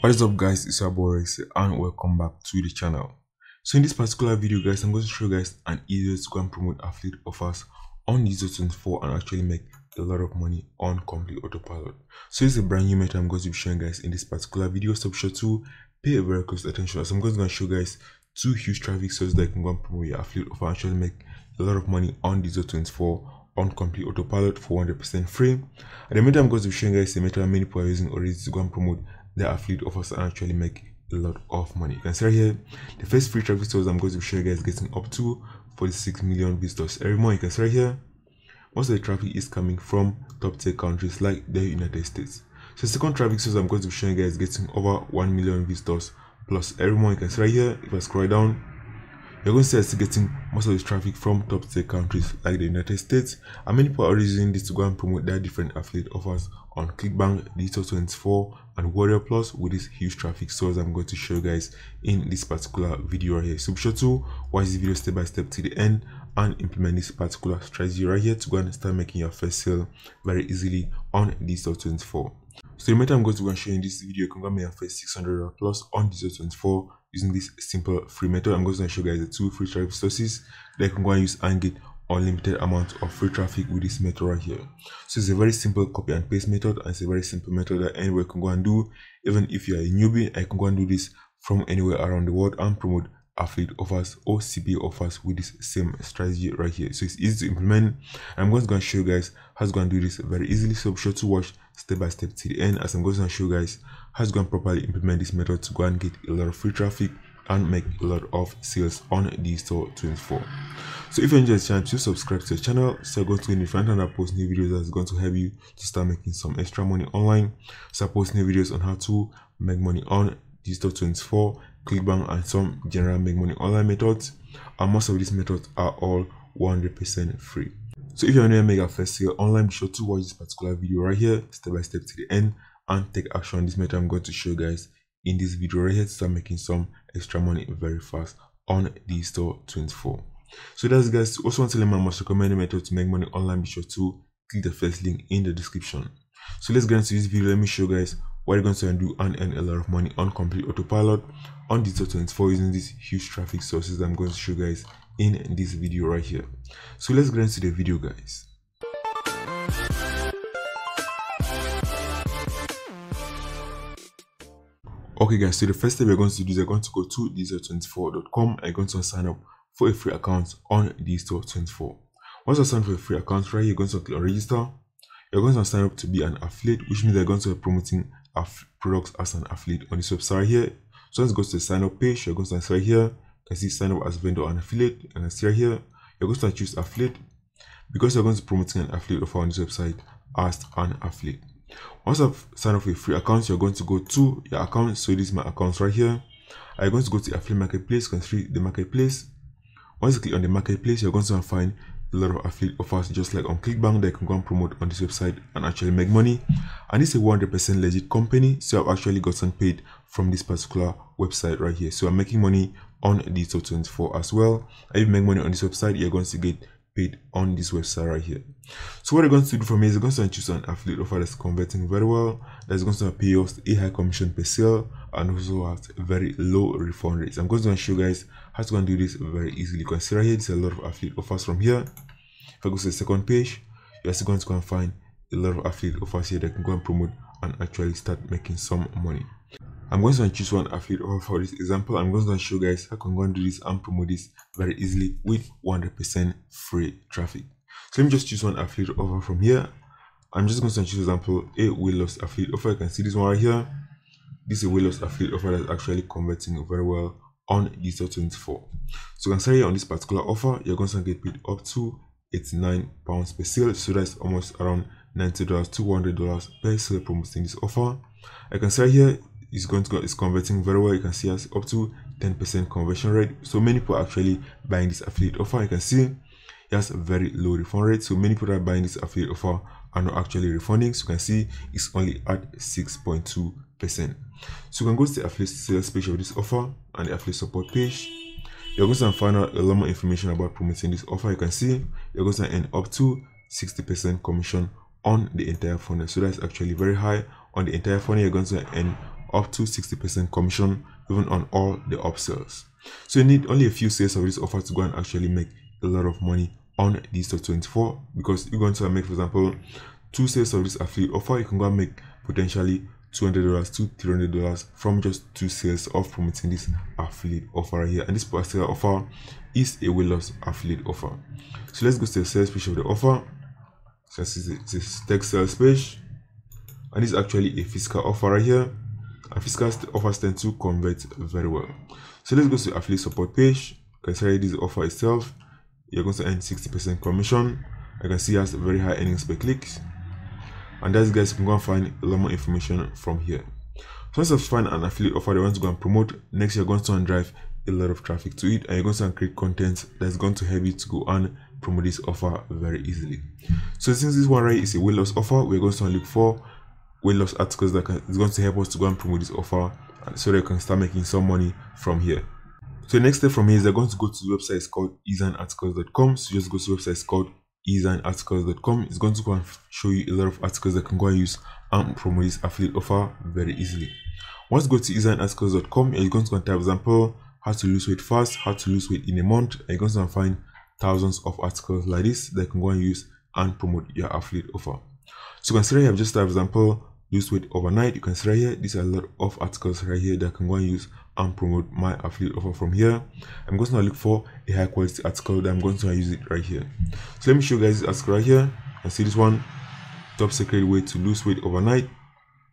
what is up guys? It's your boy Rex and welcome back to the channel. So in this particular video guys i'm going to show you guys an easier to go and promote affiliate offers on Digistore24 and actually make a lot of money on complete autopilot. So this is a brand new method i'm going to be showing guys in this particular video. So be sure to pay a very close attention. As i'm going to show you guys two huge traffic sources that can go and promote your affiliate offer and actually make a lot of money on Digistore24 on complete autopilot for 100% free. And the method I'm going to be showing guys the method many people are using already to go and promote their affiliate offers actually make a lot of money. You can see right here, the first free traffic source I'm going to show you guys getting up to 46 million visitors every month. You can see right here, most of the traffic is coming from top tier countries like the United States. So the second traffic source I'm going to showing you guys getting over 1 million visitors plus every month. You can see right here, if I scroll down, you're going to see us getting most of this traffic from top tier countries like the United States, and many people are using this to go and promote their different affiliate offers on ClickBank, Digistore24, and Warrior Plus with this huge traffic source I'm going to show you guys in this particular video right here. So be sure to watch this video step by step to the end and implement this particular strategy right here to go and start making your first sale very easily on Digistore24. So the method I'm going to go and show you in this video, you can go make your first 600 plus on Digistore24 using this simple free method. I'm going to show you guys the two free traffic sources that you can go and use and get unlimited amount of free traffic with this method right here. So it's a very simple copy and paste method and it's a very simple method that anyone can go and do. Even if you are a newbie, I can go and do this from anywhere around the world and promote affiliate offers or CPA offers with this same strategy right here. So it's easy to implement. I'm just going to show you guys how to go and do this very easily. So be sure to watch step by step to the end as I'm going to show you guys how to go and properly implement this method to go and get a lot of free traffic and make a lot of sales on Digistore24. So if you enjoy this channel, please subscribe to the channel so going to get notified when I post new videos that's going to help you to start making some extra money online. So I post new videos on how to make money on Digistore24, ClickBank and some general make money online methods. And most of these methods are all 100% free. So if you want to make a first sale online, be sure to watch this particular video right here, step by step to the end and take action this method I'm going to show you guys in this video right here to start making some extra money very fast on Digistore 24. So that's guys, also want to learn my most recommended method to make money online, be sure to click the first link in the description. So let's get into this video, let me show you guys what you're going to do and earn a lot of money on complete autopilot on Digistore24 using these huge traffic sources that I'm going to show you guys in this video right here. So let's get into the video guys. Okay guys, so the first step we're going to do is we're going to go to digistore24.com and you're going to sign up for a free account on Digistore24. Once you sign up for a free account right, you're going to click on register. You're going to sign up to be an affiliate, which means they're going to be promoting products as an affiliate on this website here. So let's go to the sign up page. You're going to sign right here. You can see sign up as vendor and affiliate. And I see right here, you're going to choose affiliate because you're going to be promoting an affiliate offer on this website as an affiliate. Once I've signed up for free account, you're going to go to your account. So this is my account right here. I'm going to go to affiliate marketplace, see the marketplace. Once you click on the marketplace, you're going to find a lot of affiliate offers just like on ClickBank that you can go and promote on this website and actually make money. And it's a 100% legit company, so I've actually gotten paid from this particular website right here. So I'm making money on Digistore24 as well. If you make money on this website, you're going to get paid on this website right here. So what you're going to do for me is you're going to choose an affiliate offer that's converting very well, that's going to pay us a high commission per sale and also has very low refund rates. I'm going to show you guys how to go and do this very easily. Right here, there's a lot of affiliate offers from here. If I go to the second page, you're still going to go and find a lot of affiliate offers here that can go and promote and actually start making some money. I'm going to choose one affiliate offer for this example. I'm going to show you guys how I can go and do this and promote this very easily with 100% free traffic. So let me just choose one affiliate offer from here. I'm just going to choose example a weight loss affiliate offer. You can see this one right here. This is a weight loss affiliate offer that's actually converting very well on Digistore24. So you can say on this particular offer, you're going to get paid up to 89 pounds per sale. So that's almost around $90 to $100 per sale promoting this offer. I can say here is going to is converting very well. You can see us up to 10 percent conversion rate. So many people are actually buying this affiliate offer. You can see it has a very low refund rate. So many people are buying this affiliate offer are not actually refunding. So you can see it's only at 6.2 percent. So you can go to the affiliate sales page of this offer and the affiliate support page. You're going to find out a lot more information about promoting this offer. You can see you're going to earn up to 60 percent commission on the entire funnel. So that's actually very high. On the entire funnel you're going to earn up to 60% commission even on all the upsells. So you need only a few sales of this offer to go and actually make a lot of money on Digistore 24 because you're going to make, for example, two sales of this affiliate offer. You can go and make potentially $200 to $300 from just two sales of promoting this affiliate offer right here. And this particular offer is a weight loss affiliate offer. So let's go to the sales page of the offer. So this is this text sales page. And this is actually a physical offer right here. And offers tend to convert very well. So let's go to affiliate support page. Consider this offer itself. You're going to earn 60% commission. I can see it has very high earnings per click and that's guys you can go and find a lot more information from here so once you find an affiliate offer that you want to go and promote next you're going to drive a lot of traffic to it and you're going to create content that's going to help you to go and promote this offer very easily so since this one right is a weight loss offer we're going to look for weight loss articles that can, is going to help us to go and promote this offer so they can start making some money from here so the next step from here is they're going to go to the website called ezinearticles.com so just go to the website called ezinearticles.com It's going to go and show you a lot of articles that can go and use and promote this affiliate offer very easily. Once you go to ezinearticles.com, you're going to go type example how to lose weight fast, how to lose weight in a month, you're going to find thousands of articles like this that can go and use and promote your affiliate offer. So consider here, I've just type example lose weight overnight. You can see right here, these are a lot of articles right here that I can go and use and promote my affiliate offer from here. I'm going to look for a high quality article that I'm going to use it right here. So let me show you guys this article right here. And see this one, top secret way to lose weight overnight.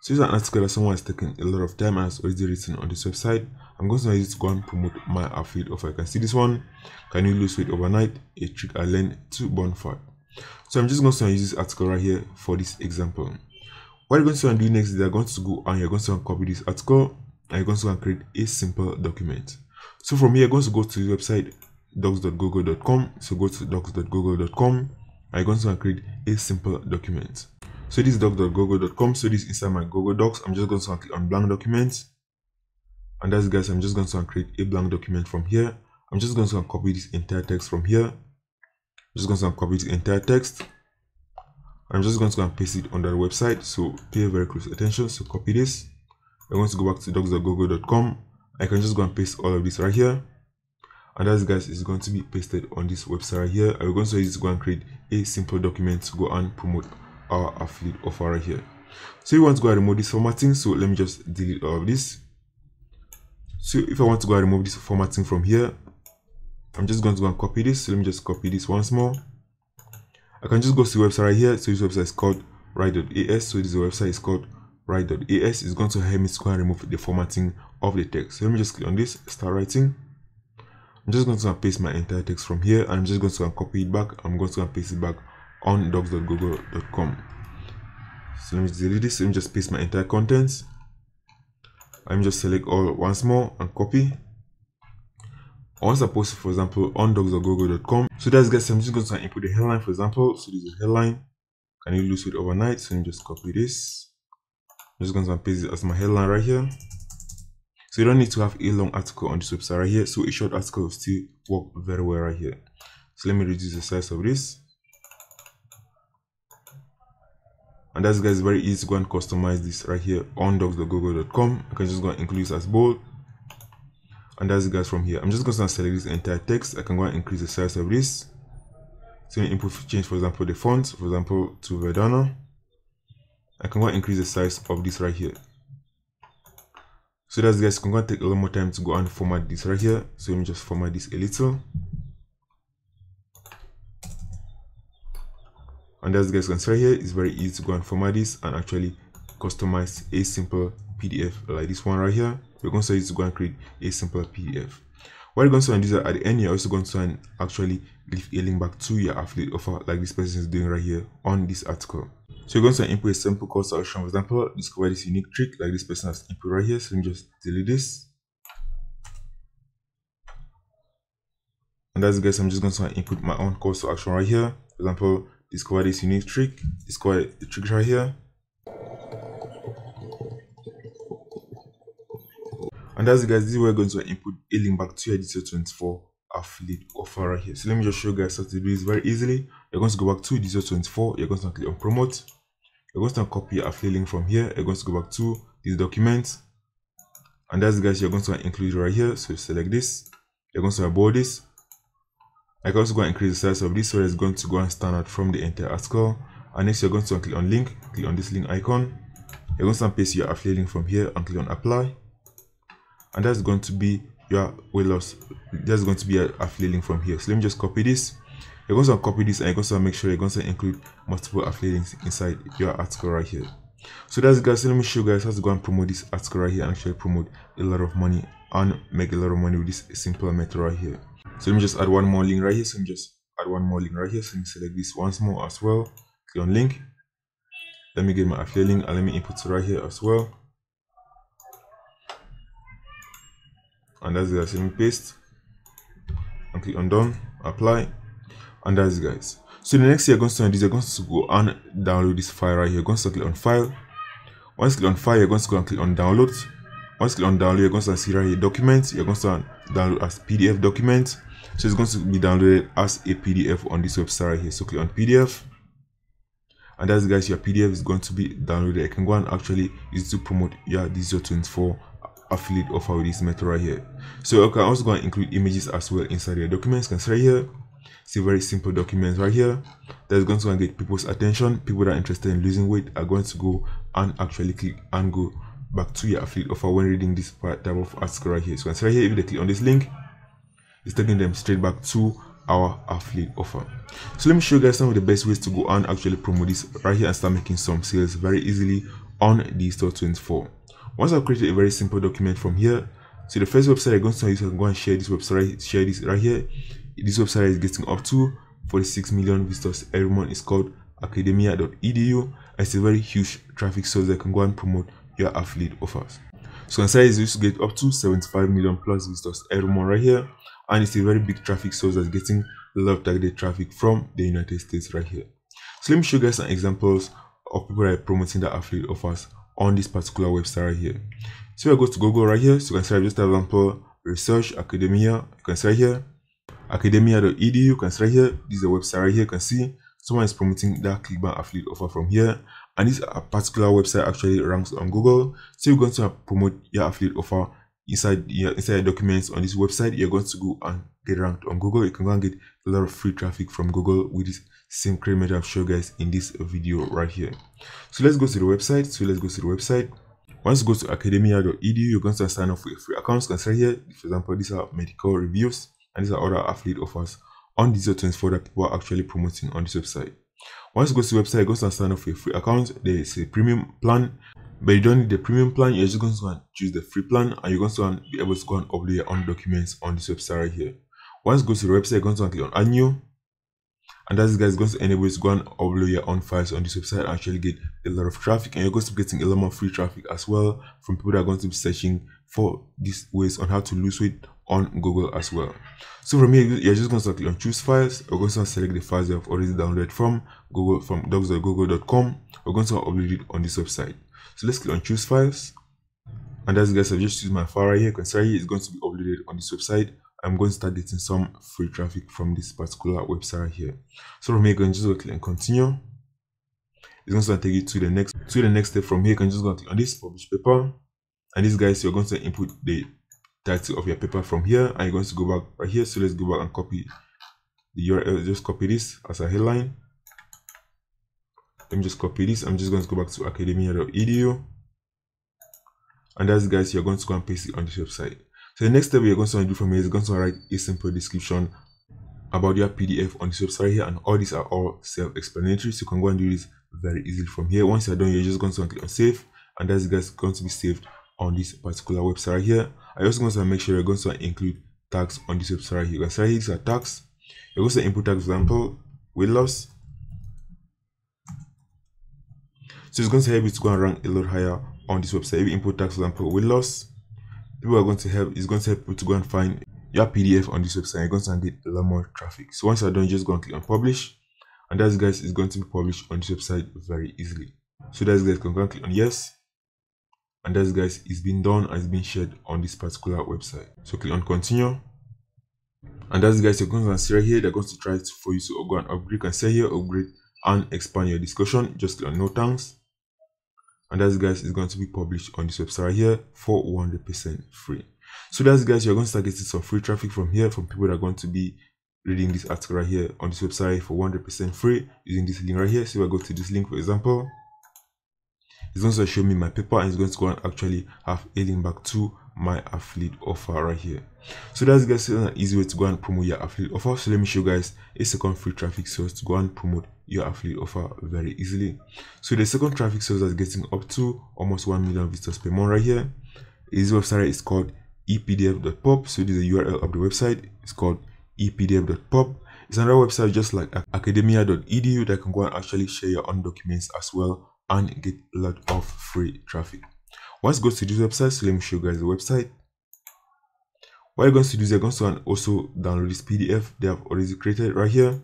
So this is an article that someone has taken a lot of time and has already written on this website. I'm going to use it to go and promote my affiliate offer. You can see this one. Can you lose weight overnight? A trick I learned to burn fat. So I'm just going to use this article right here for this example. What you're going to do next is you're going to go and you're going to copy this article and you're going to create a simple document. So from here, you're going to go to the website docs.google.com. So go to docs.google.com and you're going to create a simple document. So this is docs.google.com. So this is inside my Google Docs. I'm just going to click on blank documents. And that's guys, I'm just going to create a blank document from here. I'm just going to copy this entire text from here. I'm just going to copy this entire text. I'm just going to go and paste it on the website. So pay very close attention. So copy this. I'm going to go back to docs.google.com. I can just go and paste all of this right here. And as guys is going to be pasted on this website right here. I'm going to use go and create a simple document to go and promote our affiliate offer right here. So you want to go and remove this formatting. So let me just delete all of this. So if I want to go and remove this formatting from here, I'm just going to go and copy this. So let me just copy this once more. I can just go to the website right here. So this website is called write.as. So this website is called write.as is going to help me to go and remove the formatting of the text. So let me just click on this, start writing. I'm just going to paste my entire text from here I'm just going to copy it back. I'm going to paste it back on docs.google.com. So let me delete this. Let me just paste my entire contents. Me just select all once more and copy. Once I post, for example, on docs.google.com. So that's guys, I'm just going to input the headline, for example. So this is the headline. Can you lose it overnight? So me just copy this. I'm just going to paste it as my headline right here. So you don't need to have a long article on this website right here. So a short article will still work very well right here. So let me reduce the size of this. And that's guys very easy to go and customize this right here on docs.google.com. I can just go and include this as bold. And that's guys from here. I'm just going to select this entire text. I can go and increase the size of this. So input change, for example, the font, for example, to Verdana. I can go and increase the size of this right here. So that's guys, can go and take a little more time to go and format this right here. So let me just format this a little. And as guys can see right here, it's very easy to go and format this and actually customize a simple PDF like this one right here. We're going to use to go and create a simple PDF. What you're going to do is at the end, you're also going to actually leave a link back to your affiliate offer like this person is doing right here on this article. So you're going to input a simple call to action. For example, discover this unique trick like this person has input right here. So let me just delete this. And that's guys, I'm just going to input my own call to action right here. For example, discover this unique trick. Discover the trick right here. That's guys, this is where we're going to input a link back to your Digistore 24 affiliate offer right here. So let me just show you guys how to do this very easily. You're going to go back to Digistore 24. You're going to click on promote you're going to copy a affiliate link from here you're going to go back to this document and that's guys you're going to include right here so select this you're going to abort this I can also go and increase the size of this so it's going to go and stand out from the entire article and next you're going to click on link click on this link icon you're going to paste your affiliate link from here and click on apply and that's going to be your weight loss that's going to be an affiliate link from here. So let me just copy this. You're going to copy this and you're going to make sure you're going to include multiple affiliate links inside your article right here. So that's guys so let me show you guys how to go and promote this article right here and actually promote a lot of money and make a lot of money with this simple method right here. So let me just add one more link right here. So let me just add one more link right here. So let me select this once more as well. Click on link. Let me get my affiliate link and let me input right here as well and that's guys let me paste. And click on done. Apply. And that's guys. So the next thing you're going to do is you're going to go and download this file right here. You're going to click on file. Once you click on file you're going to go and click on download. Once you click on download you're going to see right here documents you're going to download as pdf document. So it's going to be downloaded as a pdf on this website right here. So click on pdf and that's guys your pdf is going to be downloaded. I can go and actually use it to promote your Digistore 24 affiliate offer with this method right here. So okay i'm also going to include images as well inside your documents can see right here see very simple documents right here. That's going to get people's attention. People that are interested in losing weight are going to go and actually click and go back to your affiliate offer when reading this type of article right here. So can see right here. If they click on this link it's taking them straight back to our affiliate offer. So let me show you guys some of the best ways to go and actually promote this right here and start making some sales very easily on Digistore 24 once i've created a very simple document from here so the first website i'm going to use i'm going to share this website share this right here this website is getting up to 46 million visitors. Every month it's called academia.edu it's a very huge traffic source that can go and promote your affiliate offers. So inside is used to get up to 75 million plus visitors every month right here. And it's a very big traffic source that's getting a lot of targeted traffic from the united states right here. So let me show you guys some examples of people that are promoting the affiliate offers on this particular website right here. So I go to google right here so you can see just example research academia. You can see right here academia.edu you can see right here. This is a website right here. You can see someone is promoting that clickbank affiliate offer from here. And this particular website actually ranks on google. So you're going to promote your affiliate offer inside your inside your documents on this website you're going to go and get ranked on google. You can go and get a lot of free traffic from google with this same create method i've shown you guys in this video right here. So let's go to the website. So let's go to the website. Once you go to academia.edu you're going to sign up for a free account consider here. For example these are medical reviews and these are other affiliate offers on Digistore 24 that people are actually promoting on this website. Once you go to the website, go and sign up for a free account. There is a premium plan, but you don't need the premium plan. You're just going to choose the free plan, and you're going to be able to go and upload your own documents on this website right here. Once you go to the website, you're going to click on Add New, and that guys going to enable you to go and upload your own files on this website and actually get a lot of traffic and you're going to be getting a lot more free traffic as well from people that are going to be searching for these ways on how to lose weight on google as well so from here you're just going to click on choose files we're going to select the files you have already downloaded from google from docs.google.com we're going to upload it on this website so let's click on choose files and as guys i've just used my file right here because it's going to be uploaded on this website I'm going to start getting some free traffic from this particular website here. So from here, you can just go click and continue. It's going to take you to the next to the next step. From here, you can just go click on this publish paper. And this guys, you're going to input the title of your paper from here, and you're going to go back right here. So let's go back and copy the URL. Just copy this as a headline. Let me just copy this. I'm just going to go back to academia.edu. And that's guys, you're going to go and paste it on this website. So the next step you're going to do from here is going to write a simple description about your PDF on this website here and all these are all self-explanatory so you can go and do this very easily from here. Once you're done you're just going to click on save and that's guys going to be saved on this particular website right here. I also going to make sure you're going to include tags on this website right here. You can here these are tags. You're going to input tag example weight loss. So it's going to help you to go and rank a lot higher on this website. If you input tag example weight loss people are going to help It's going to help you to go and find your pdf on this website. You're going to get a lot more traffic. So once you're done just go and click on publish. And that guys is going to be published on this website very easily. So that's guys can go and click on yes. And that guys it's been done and it's been shared on this particular website. So click on continue. And that's guys you're going to see right here they're going to try for you to go and upgrade and say here upgrade and expand your discussion. Just click on no thanks and that's guys is going to be published on this website right here for 100% free. So that's guys you're going to start getting some free traffic from here from people that are going to be reading this article right here on this website for 100% free using this link right here. So if i go to this link for example it's going to show me my paper and it's going to go and actually have a link back to my affiliate offer right here. So that's guys an easy way to go and promote your affiliate offer. So let me show you guys a second free traffic source to go and promote your affiliate offer very easily. So the second traffic source that's getting up to almost 1 million visitors per month right here is website is called epdf.pub. so this is the url of the website. It's called epdf.pub. it's another website just like academia.edu that can go and actually share your own documents as well and get a lot of free traffic. Once go to this website so let me show you guys the website. What you're going to do is you're going to also download this pdf they have already created right here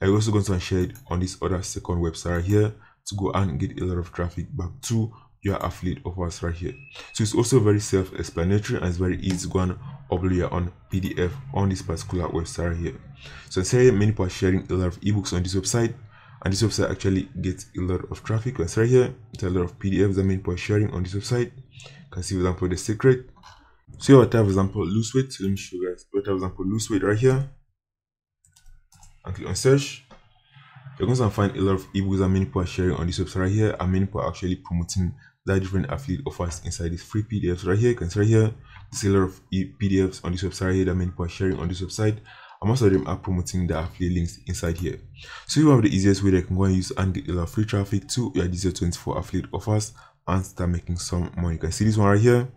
i'm also going to share it on this other second website right here to go and get a lot of traffic. Back to your affiliate offers right here. So it's also very self-explanatory and it's very easy to go and upload your own pdf on this particular website right here. So I say many people are sharing a lot of ebooks on this website and this website actually gets a lot of traffic. It's right here. It's a lot of pdfs that many people are sharing on this website. You can see for example the secret. So what type of example lose weight? So let me show you guys. What type of example lose weight right here and click on search. You're going to find a lot of ebooks that many people are sharing on this website right here and many people are actually promoting that different affiliate offers inside this free pdfs right here. You can see right here there's a lot of pdfs on this website right here that many people are sharing on this website and most of them are promoting the affiliate links inside here. So you have the easiest way that you can go and use and get a lot of free traffic to your Digistore 24 affiliate offers and start making some money. You can see this one right here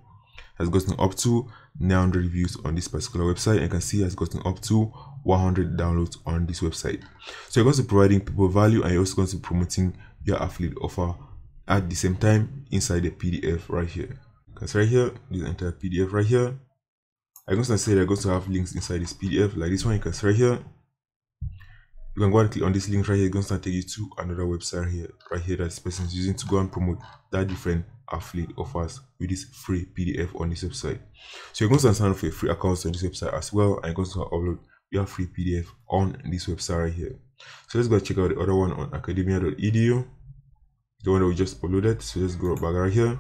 has gotten up to 900 reviews on this particular website and you can see has gotten up to 100 downloads on this website. So you're going to be providing people value and you're also going to be promoting your affiliate offer at the same time inside the pdf right here. Because right here this entire pdf right here i'm going to say they're going to have links inside this pdf like this one you can see right here you can go and click on this link right here it's going to take you to another website here right here that this person is using to go and promote that different affiliate offers with this free pdf on this website. So you're going to sign up for a free account on this website as well and you're going to upload your free pdf on this website right here. So let's go check out the other one on academia.edu the one that we just uploaded. So let's go back right here.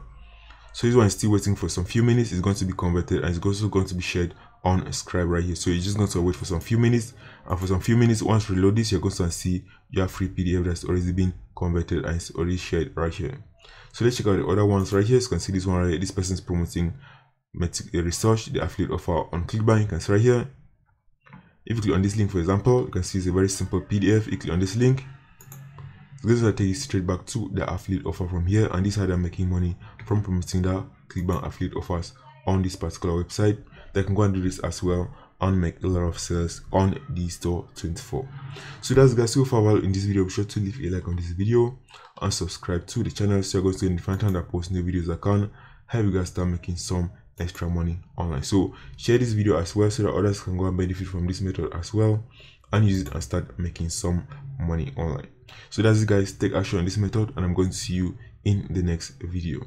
So this one is still waiting for some few minutes. It's going to be converted and it's also going to be shared on scribe right here. So you're just going to wait for some few minutes. And for some few minutes once you reload this you're going to see your free pdf that's already been converted and it's already shared right here. So let's check out the other ones right here. So you can see this one right here. This person's promoting research. The affiliate offer on clickbank. You can see right here if you click on this link for example you can see it's a very simple pdf you click on this link. This will take you straight back to the affiliate offer from here. And this is how they're making money from promoting the clickbank affiliate offers on this particular website. They can go and do this as well and make a lot of sales on Digistore 24 so that's guys so far well in this video be sure to leave a like on this video and subscribe to the channel. So you're going to get notified time that I post new videos that can help you guys start making some extra money online. So share this video as well so that others can go and benefit from this method as well and use it and start making some money online. So that's it guys. Take action on this method and i'm going to see you in the next video